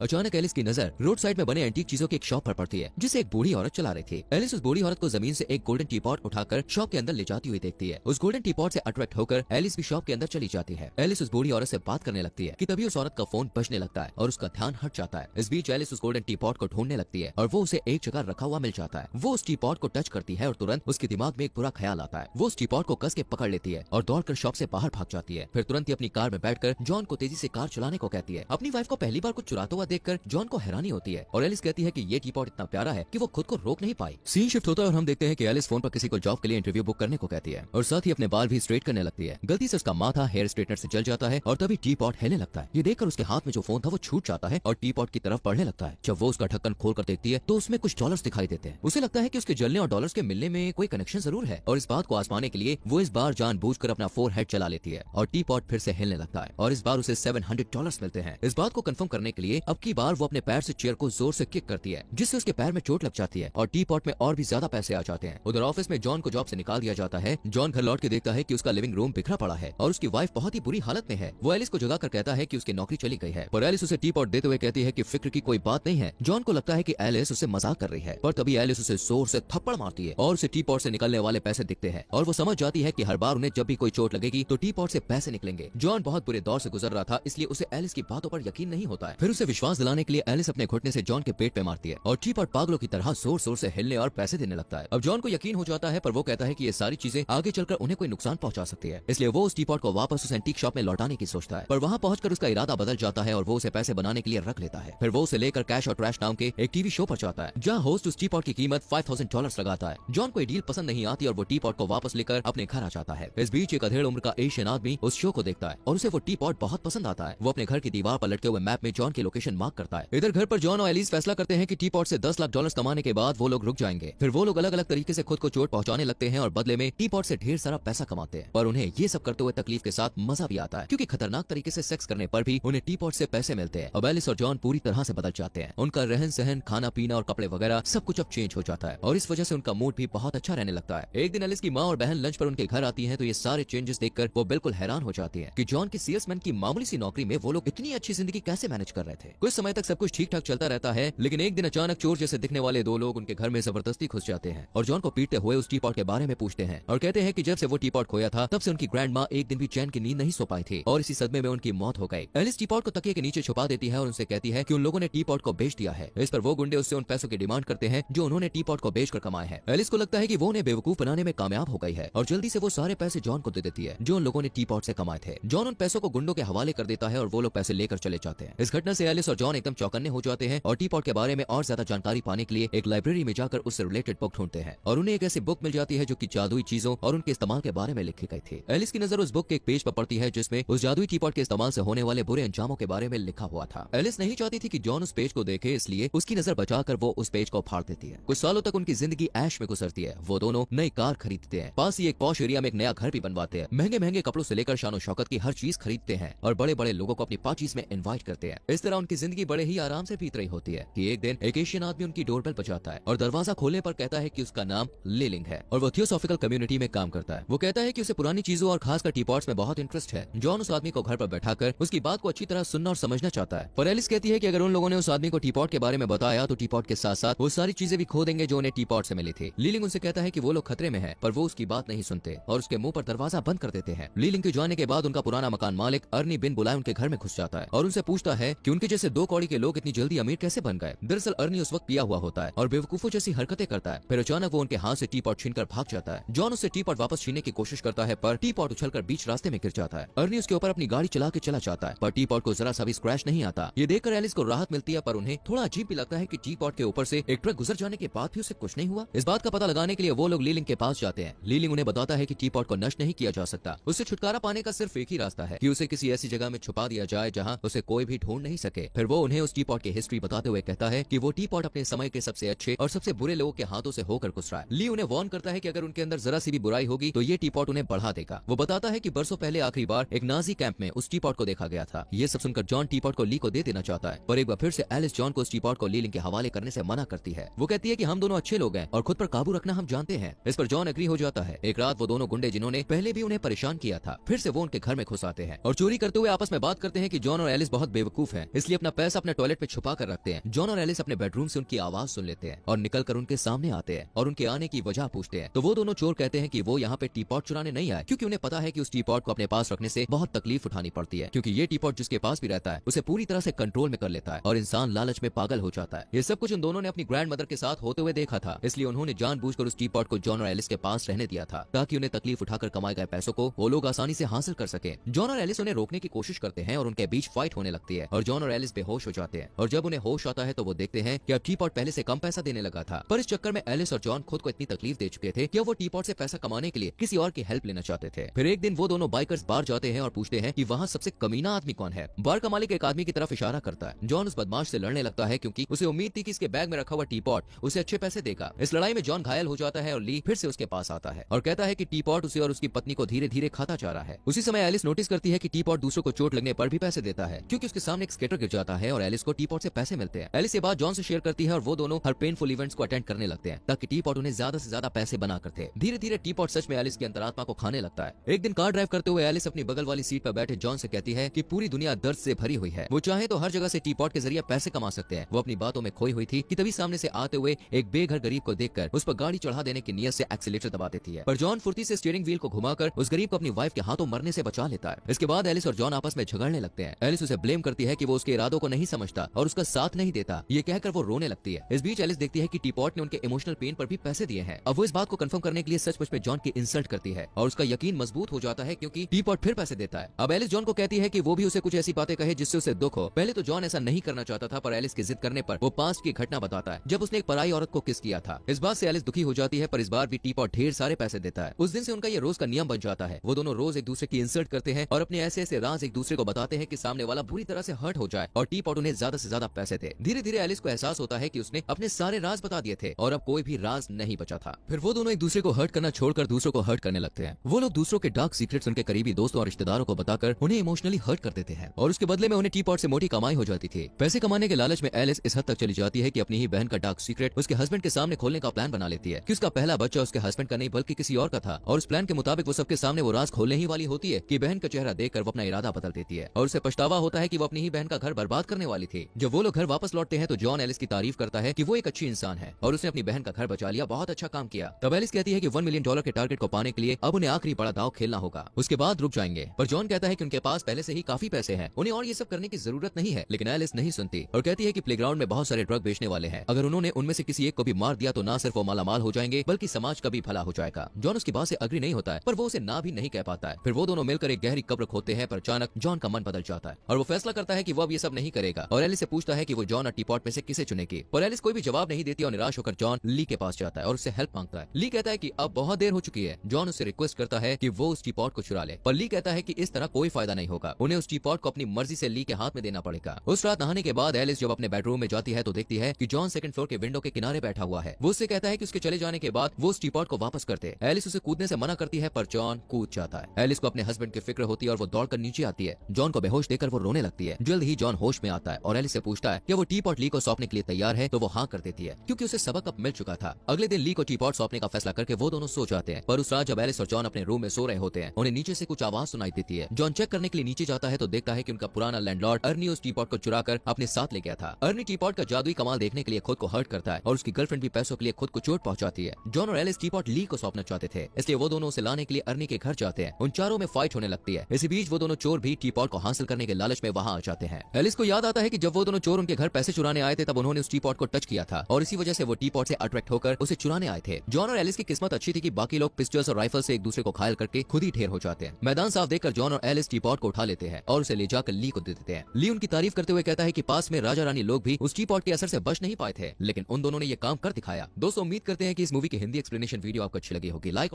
अचानक एलिस की नज़र रोड साइड में बने एंटीक चीज़ों की एक शॉप पर पड़ती है, जिसे एक बूढ़ी औरत चला रही थी। एलिस उस बूढ़ी औरत को ज़मीन से एक गोल्डन टी पॉट उठाकर शॉप के अंदर ले जाती हुई देखती है। उस गोल्डन टी पॉट से अट्रैक्ट होकर एलिस भी शॉप के अंदर चली जाती है। एलिस उस बूढ़ी औरत से बात करने लगती है की तभी उस औरत का फ़ोन बजने लगता है और उसका ध्यान हट जाता है। इस बीच एलिस उस गोल्डन टी पॉट को ढूँढने लगती है और वो उसे एक जगह रखा हुआ मिल जाता है। वो उस टी पॉट को टच करती है और तुरंत उसके दिमाग में एक बुरा ख्याल आता है। वो उस टी पॉट को कस के पकड़ लेती है और दौड़कर शॉप से बाहर भाग जाती है। फिर तुरंत ही अपनी कार में बैठकर जॉन को तेज़ी से कार चलाने को कहती है। अपनी वाइफ को पहली बार कुछ चुराता हुआ देखकर जॉन को हैरानी होती है और एलिस कहती है कि ये टी पॉट इतना प्यारा है कि वो खुद को रोक नहीं पाई सीन शिफ्ट होता है और हम देखते हैं कि एलिस फ़ोन पर किसी को जॉब के लिए इंटरव्यू बुक करने को कहती है और साथ ही अपने बाल भी स्ट्रेट करने लगती है। गलती से उसका माथा हेयर स्ट्रेटनर से जल जाता है और तभी टी पॉट हिलने लगता है। ये देखकर उसके हाथ में जो फ़ोन था वो छूट जाता है और टी पॉट की तरफ़ पढ़ने लगता है। जब वो उसका ढक्कन खोल कर देखती है तो उसमें कुछ डॉलर दिखाई देते हैं। उसे लगता है की उसके जलने और डॉलर के मिलने में कोई कनेक्शन ज़रूर है और इस बात को आजमाने के लिए वो इस बार जान कर अपना फोर हेड चला लेती है और टी पॉट फिर से हिलने लगता है और इस बार उसे सेवन हंड्रेड डॉलर मिलते हैं। इस बात को कंफर्म करने के लिए अब की बार वो अपने पैर से चेयर को ज़ोर से किक करती है, जिससे उसके पैर में चोट लग जाती है और टी पॉट में और भी ज़्यादा पैसे आ जाते हैं। उधर ऑफ़िस में जॉन को जॉब से निकाल दिया जाता है। जॉन घर लौट के देखता है कि उसका लिविंग रूम बिखरा पड़ा है और उसकी वाइफ बहुत ही बुरी हालत में है। वो एलिस को जगा कर कहता है की उसकी नौकरी चली गई है, पर एलिस उसे टी पॉट देते हुए कहती है की फ़िक्र की कोई बात नहीं है। जॉन को लगता है की एलिस उसे मज़ाक कर रही है, पर तभी एलिस उसे ज़ोर से थप्पड़ मारती है और उसे टी पॉट से निकलने वाले पैसे दिखते हैं और वो समझ जाती है की हर बार उन्हें जब भी कोई चोट लगेगी तो टी पॉट से पैसे निकलेंगे। जॉन बहुत बुरे दौर से गुजर रहा था, इसलिए उसे एलिस की बातों पर यकीन नहीं होता है। फिर उसे विश्वास दिलाने के लिए एलिस अपने घुटने से जॉन के पेट पे मारती है और टी पॉट पागलों की तरह ज़ोर ज़ोर से हिलने और पैसे देने लगता है। अब जॉन को यकीन हो जाता है, पर वो कहता है कि ये सारी चीज़ें आगे चलकर उन्हें कोई नुकसान पहुँचा सकती है। इसलिए वो उस टी पॉट को वापस उस एंटीक शॉप में लौटाने की सोचता है, पर वहाँ पहुंचकर उसका इरादा बदल जाता है और वो उसे पैसे बनाने के लिए रख लेता है। फिर वो उसे लेकर कैश और ट्रैश नाम के एक टीवी शो पर जाता है, जहाँ होस्ट उस टी पॉट की कीमत फाइव थाउज़ेंड डॉलर लगाता है। जॉन को डील पसंद नहीं आती और वो टी पॉट को वापस लेकर अपने घर आ जाता है। इस बीच एक अधेड़ उम्र का एशियन आदमी उस शो को देखता है और उसे वो टी पॉट बहुत पसंद आता है। वो अपने घर की दीवार पर लटके हुए मैप में जॉन की लोकेशन मार्क करता है। इधर घर पर जॉन और एलिस फैसला करते हैं कि टी पॉट से दस लाख डॉलर कमाने के बाद वो लोग रुक जाएँगे। फिर वो लोग अलग अलग तरीके से खुद को चोट पहुँचाने लगते हैं और बदले में टी पॉट से ढेर सारा पैसा कमाते हैं। पर उन्हें ये सब करते हुए तकलीफ़ के साथ मज़ा भी आता है, क्योंकि खतरनाक तरीके से सेक्स करने पर भी उन्हें टी पॉट से पैसे मिलते हैं। अब एलिस और जॉन पूरी तरह से बदल जाते हैं। उनका रहन सहन खाना पीना और कपड़े वगैरह सब कुछ अब चेंज हो जाता है और इस वजह से उनका मूड भी बहुत अच्छा रहने लगता है। एक दिन एलिस की माँ और बहन लंच पर उनके घर आती है तो ये सारे चेंजेस देखकर वो बिल्कुल हैरान हो जाती है की जॉन की सेल्समैन की मामूली सी नौकरी में वो लोग इतनी अच्छी ज़िंदगी कैसे मैनेज कर रहे थे। कुछ समय तक सब कुछ ठीक ठाक चलता रहता है, लेकिन एक दिन अचानक चोर जैसे दिखने वाले दो लोग उनके घर में ज़बरदस्ती घुस जाते हैं और जॉन को पीटते हुए उस टी पॉट के बारे में पूछते हैं और कहते हैं की जब से वो टी पॉट खोया था, तब से उनकी ग्रैंड माँ एक दिन भी चैन की नींद नहीं सो पाई थी और इसी सदमे में उनकी मौत हो गई। एलिस टी पॉट को तकिए के नीचे छुपा देती है और उनसे कहती है की उन लोगों ने टी पॉट को बेच दिया है। इस पर वो गुंडे उससे उन पैसों की डिमांड करते हैं, जो उन्होंने टी पॉट को बेच कर कमाए हैं। एलिस को लगता है की वो उन्हें बेवकूफ़ बनाने में कामयाब हो गई है और जल्दी से वो सारे पैसे जॉन को दे देती है, जो उन लोगों ने टी पॉट से कमाए थे। जॉन उन पैसों को गुंडों के हवाले कर देता है और वो लोग पैसे लेकर चले जाते हैं। इस घटना से एलिस और जॉन एकदम चौकन्ने हो जाते हैं और टीपॉट के बारे में और ज़्यादा जानकारी पाने के लिए एक लाइब्रेरी में जाकर उससे रिलेटेड बुक ढूंढते हैं और उन्हें एक ऐसी बुक मिल जाती है जो की जादुई चीज़ों और उनके इस्तेमाल के बारे में लिखी गई थी। एलिस की नज़र उस बुक के एक पेज पर पड़ती है जिसमें उस जादुई टी पॉट के इस्तेमाल से होने वाले बुरे अंजामों के बारे में लिखा हुआ था। एलिस नहीं चाहती थी कि जॉन उस पेज को देखे, इसलिए उसकी नज़र बचाकर वो उस पेज को फाड़ देती है। कुछ सालों तक उनकी ज़िंदगी ऐश में गुजरती है। वो दोनों नई कार खरीदते हैं। पास ही एक पौश एरिया में एक नया घर भी बनवाते हैं। महँगे महँगे कपड़ों से लेकर शानो शौकत की हर चीज़ खरीदते हैं और बड़े बड़े लोगों को अपनी पार्टीज़ में इन्वाइट करते हैं। इस तरह उनकी ज़िंदगी बड़े ही आराम से बीत रही होती है कि एक दिन एक एशियन आदमी उनकी डोर डोरबेल बजाता है और दरवाज़ा खोलने पर कहता है कि उसका नाम लेलिंग है और वो थियोसॉफिकल कम्युनिटी में काम करता है। वो कहता है कि उसे पुरानी चीज़ों और खासकर टीपॉट्स में बहुत इंटरेस्ट है। जॉन उस आदमी को घर पर बैठाकर उसकी बात को अच्छी तरह सुनना और समझना चाहता है। पर एलिस कहती है की अगर उन लोगों ने उस आदमी को टीपॉट के बारे में बताया तो टीपॉट के साथ साथ वो सारी चीज़ें भी खो देंगे जो उन्हें टीपॉट से मिली थी। लीलिंग उनसे कहता है की वो लोग खतरे में है, पर वो उसकी बात नहीं सुनते और उसके मुँह पर दरवाज़ा बंद कर देते हैं। लीलिंग के जाने के बाद उनका पुराना मकान मालिक अर्नी बिन बुलाए उनके घर में घुस जाता है और उनसे पूछता है कि उनके जैसे दो कौड़ी के लोग इतनी जल्दी अमीर कैसे बन गए? दरअसल अर्नी उस वक्त पिया हुआ होता है और बेवकूफों जैसी हरकतें करता है, फिर अचानक वो उनके हाथ से टी पॉट छीन भाग जाता है। जॉन उसे टी पॉट वापस छीनने की कोशिश करता है, पर टी पॉट उछल बीच रास्ते में गिर जाता है। अर्नी उसके ऊपर अपनी गाड़ी चला के चला जाता है, पर टी पॉट को जरा सा भी स्क्रैच नहीं आता। ये देखकर एलिस को राहत मिलती है, पर उन्हें थोड़ा अजीब भी लगता है की टी पॉट के ऊपर ऐसी एक ट्रक गुजर जाने के बाद भी उसे कुछ नहीं हुआ। इस बात का पता लगाने के लिए वो लोग लीलिंग के पास जाते हैं। लीलिंग उन्हें बताता है की टी पॉट को नष्ट नहीं किया जा सकता। उसे छुटकारा पाने का सिर्फ़ एक ही रास्ता है की उसे किसी ऐसी जगह में छुपा दिया जाए जहाँ उसे कोई भी ढूंढ नहीं सके। फिर वो उन्हें उस टी पॉट की हिस्ट्री बताते हुए कहता है की वो टी पॉट अपने समय के सबसे अच्छे और सबसे बुरे लोगों के हाथों से होकर गुजरा है। ली उन्हें वॉर्न करता है की अगर उनके अंदर जरा सी भी बुराई होगी तो ये टी पॉट उन्हें बढ़ा देगा। वो बताता है की बरसों पहले आखिरी बार एक नाजी कैंप में उस टी पॉट को देखा गया था। ये सब सुनकर जॉन टी पॉट को ली को दे देना चाहता है, पर एक बार फिर से एलिस जॉन को उस टी पॉट को लीलिंग के हवाले करने से मना करती है। वो कहती है कि हम दोनों अच्छे लोग हैं और खुद पर काबू रखना हम जानते हैं। इस पर जॉन अग्री हो जाता है। एक रात वो दोनों गुंडे जिन्होंने पहले भी उन्हें परेशान किया था, फिर से वो उनके घर में घुस आते हैं और चोरी करते हुए आपस में बात करते हैं की जॉन और एलिस बहुत बेवकूफ़ है, इसलिए अपना अपना पैसा अपने टॉयलेट में छुपा कर रखते हैं। जॉन और एलिस अपने बेडरूम से उनकी आवाज़ सुन लेते हैं और निकल कर उनके सामने आते हैं और उनके आने की वजह पूछते हैं। तो वो दोनों चोर कहते हैं कि वो यहाँ पे टी पॉट चुराने नहीं आए, क्योंकि उन्हें पता है कि उस टी पॉट को अपने पास रखने से बहुत तकलीफ़ उठानी पड़ती है, क्योंकि ये टी पॉट जिसके पास भी रहता है, उसे पूरी तरह से कंट्रोल में कर लेता है और इंसान लालच में पागल हो जाता है। ये सब कुछ उन दोनों ने अपनी ग्रैंड मदर के साथ होते हुए देखा था, इसलिए उन्होंने जानबूझकर उस टी पॉट को जॉन और एलिस के पास रहने दिया था, ताकि उन्हें तकलीफ़ उठाकर कमाए गए पैसों को वो लोग आसानी से हासिल कर सके। जॉन और एलिस उन्हें रोकने की कोशिश करते हैं और उनके बीच फाइट होने लगती है और जॉन और एलिस बेहोश हो जाते हैं। और जब उन्हें होश आता है तो वो देखते हैं कि अब टी पॉट पहले से कम पैसा देने लगा था। पर इस चक्कर में एलिस और जॉन खुद को इतनी तकलीफ़ दे चुके थे कि वो टी पॉट से पैसा कमाने के लिए किसी और की हेल्प लेना चाहते थे। फिर एक दिन वो दोनों बाइकर्स बार जाते हैं और पूछते हैं कि वहाँ सबसे कमीना आदमी कौन है? बार का मालिक एक आदमी की तरफ़ इशारा करता है। जॉन उस बदमाश से लड़ने लगता है क्योंकि उसे उम्मीद थी कि इसके बैग में रखा हुआ टी पॉट उसे अच्छे पैसे देगा। इस लड़ाई में जॉन घायल हो जाता है और ली फिर से उसके पास आता है और कहता है कि टी पॉट उसे और उसकी पत्नी को धीरे धीरे खाता जा रहा है। उसी समय एलिस नोटिस करती है कि टी पॉट दूसरों को चोट लगने पर भी पैसे देता है, क्योंकि उसके सामने एक स्केटर गिर जाता है और एलिस को टी पॉट से पैसे मिलते हैं। एलिस ये बात जॉन से शेयर करती है और वो दोनों हर पेनफुल इवेंट्स को अटेंड करने लगते हैं, ताकि टी पॉट उन्हें ज़्यादा से ज़्यादा पैसे बना करते धीरे धीरे टी पॉट सच में एलिस की अंतरात्मा को खाने लगता है। एक दिन कार ड्राइव करते हुए एलिस अपनी बगल वाली सीट पर बैठे जॉन से कहती है की पूरी दुनिया दर्द से भरी हुई है। वो चाहे तो हर जगह से टी पॉट के ज़रिए पैसे कमा सकते हैं। वो अपनी बातों में खोई हुई थी कि तभी सामने से आते हुए एक बेघर गरीब को देखकर उस पर गाड़ी चढ़ा देने की नियत से एक्सीटर दबा देती है। पर जॉन फुर्ती से स्टीयरिंग व्हील को घुमाकर उस गरीब को अपनी वाइफ के हाथों मरने से बचा लेता है। इसके बाद एलिस और जॉन आपस में झगड़ने लगते हैं। एलिस उसे ब्लेम करती है कि वो उसके इरादों को नहीं समझता और उसका साथ नहीं देता। ये कहकर वो रोने लगती है। इस बीच एलिस देखती है कि टीपॉट ने उनके इमोशनल पेन पर भी पैसे दिए हैं। अब वो इस बात को कंफर्म करने के लिए सचमुच में जॉन की इंसल्ट करती है और उसका यकीन मज़बूत हो जाता है क्योंकि टीपॉट फिर पैसे देता है। अब एलिस जॉन को कहती है कि वो भी उसे कुछ ऐसी बातें कहे जिससे उसे दुख हो। पहले तो जॉन ऐसा नहीं करना चाहता था, पर एलिस की जिद करने पर वो पास्ट की घटना बताता है, जब उसने एक पराई औरत को किस किया था। इस बात से एलिस दुखी हो जाती है, पर इस बार भी टीपॉट ढेर सारे पैसे देता है। उस दिन से उनका ये रोज का नियम बन जाता है। वो दोनों रोज एक दूसरे की इंसल्ट करते हैं और अपने ऐसे ऐसे राज एक दूसरे को बताते हैं कि सामने वाला बुरी तरह से हर्ट हो जाए और टी पॉट उन्हें ज़्यादा से ज़्यादा पैसे थे धीरे धीरे एलिस को एहसास होता है की उसने अपने सारे राज बता दिए थे और अब कोई भी राज नहीं बचा था। फिर वो दोनों एक दूसरे को हर्ट करना छोड़कर दूसरों को हर्ट करने लगते हैं। वो लोग दूसरों के डार्क सीक्रेट्स उनके करीबी दोस्तों और रिश्तेदारों को बताकर उन्हें इमोशनली हर्ट कर देते हैं। और उसके बदले में उन्हें टी पॉट से मोटी कमाई हो जाती थी। पैसे कमाने के लालच में एलिस इस हद तक चली जाती है की अपनी ही बहन का डार्क सीक्रेट उसके हस्बैंड के सामने खोलने का प्लान बना लेती है की उसका पहला बच्चा उसके हस्बैंड का नहीं, बल्कि किसी और का था। और उस प्लान के मुताबिक वो सबके सामने वो राज खोलने ही वाली होती है की बहन का चेहरा देखकर वो अपना इरादा बदल देती है। और उसे पछतावा होता है की वो अपनी ही बहन का घर बर्बाद करने वाली थी। जब वो लोग घर वापस लौटते हैं तो जॉन एलिस की तारीफ़ करता है कि वो एक अच्छी इंसान है और उसने अपनी बहन का घर बचा लिया, बहुत अच्छा काम किया। तब एलिस कहती है कि वन मिलियन डॉलर के टारगेट को पाने के लिए अब उन्हें आखिरी बड़ा दाव खेलना होगा। उसके बाद रुक जाएँगे। पर जॉन कहता है की उनके पास पहले से ही काफ़ी पैसे है। उन्हें और ये सब करने की ज़रूरत नहीं है, लेकिन एलिस नहीं सुनती और कहती है कि प्लेग्राउंड में बहुत सारे ड्रग बेचने वाले हैं। अगर उन्होंने उनमें से किसी एक को भी मार दिया तो ना सिर्फ़ वो मालामाल हो जाएँगे, बल्कि समाज का भी भला हो जाएगा। जॉन उसकी बात से अग्री नहीं होता है, पर वो उसे ना भी नहीं कह पाता है। फिर वो दोनों मिलकर एक गहरी कब्र खोते हैं, पर अचानक जॉन का मन बदल जाता है और वो फैसला करता है कि वो अब ये सब नहीं करेगा। और एलिस से पूछता है कि वो जॉन और टीपॉट में से किसे चुनेगी। पर एलिस कोई भी जवाब नहीं देती और निराश होकर जॉन ली के पास जाता है और उससे हेल्प माँगता है। ली कहता है की अब बहुत देर हो चुकी है। जॉन उससे रिक्वेस्ट करता है की वो उस टीपॉट को चुरा ले। पर ली कहता है की इस तरह कोई फ़ायदा नहीं होगा। उन्हें उस टीपॉट को अपनी मर्ज़ी से ली के हाथ में देना पड़ेगा। उस रात नहाने के बाद एलिस जब अपने बेडरूम में जाती है तो देखती है की जॉन सेकंड फ्लोर के विंडो के किनारे बैठा हुआ है। वो उससे कहता है की उसके चले जाने के बाद वो उस टीपॉट को वापस करते एलिस उसे कूदने से मना करती है, पर जॉन कूद जाता है। एलिस को अपने हस्बैंड की फ़िक्र होती है और वो दौड़कर नीचे आती है। जॉन को बेहोश देकर वो रोने लगती है। जल्द ही जॉन होश में आता है और एलिस से पूछता है कि वो टी पॉट ली को सौंपने के लिए तैयार है तो वो हाँ कर देती है, क्योंकि उसे सबक अब मिल चुका था। अगले दिन ली को टी पॉट सौंपने का फैसला करके वो दोनों सो जाते हैं, पर उस रात जब एलिस और जॉन अपने रूम में सो रहे होते हैं, उन्हें नीचे से कुछ आवाज़ सुनाई देती है। जॉन चेक करने के लिए नीचे जाता है तो देखता है की उनका पुराना लैंडलॉर्ड अर्नी उस टी पॉट को चुरा कर अपने साथ ले गया था अर्नी टी पॉट का जादुई कमाल देखने के लिए खुद को हर्ट करता है और उसकी गर्लफ्रेंड भी पैसों के लिए खुद को चोट पहुंचाती है। जॉन और एलिस टी पॉट ली को सौंपना चाहते थे, इसलिए वो दोनों उसे लाने के लिए अर्नी के घर जाते हैं। उन चारों में फाइट होने लगती है। इसी बीच वो दोनों चोर भी टी पॉट को हासिल करने के लालच में वहाँ आ जाते हैं। एलिस को याद आता है कि जब वो दोनों चोर उनके घर पैसे चुराने आए थे, तब उन्होंने उस टी पॉट को टच किया था। और इसी वजह से वो टी पॉट से अट्रैक्ट होकर उसे चुराने आए थे। जॉन और एलिस की किस्मत अच्छी थी कि बाकी लोग पिस्टल्स और राइफल से एक दूसरे को घायल करके खुद ही ढेर हो जाते हैं। मैदान साफ़ देखकर जॉन और एलिस टी को उठा लेते हैं और उसे ले जाकर ली को दे देते हैं। ली उनकी तारीफ़ करते हुए कहता है की पास में राजा रानी लोग भी उस टी के असर से बच नहीं पाए थे। लेकिन उन दोनों ने ये काम कर दिखाया। दोस्तों, उम्मीद करते हैं कि इस मूवी की हिंदी एक्सप्लेनेशन वीडियो आपको अच्छी लगी होगी। लाइक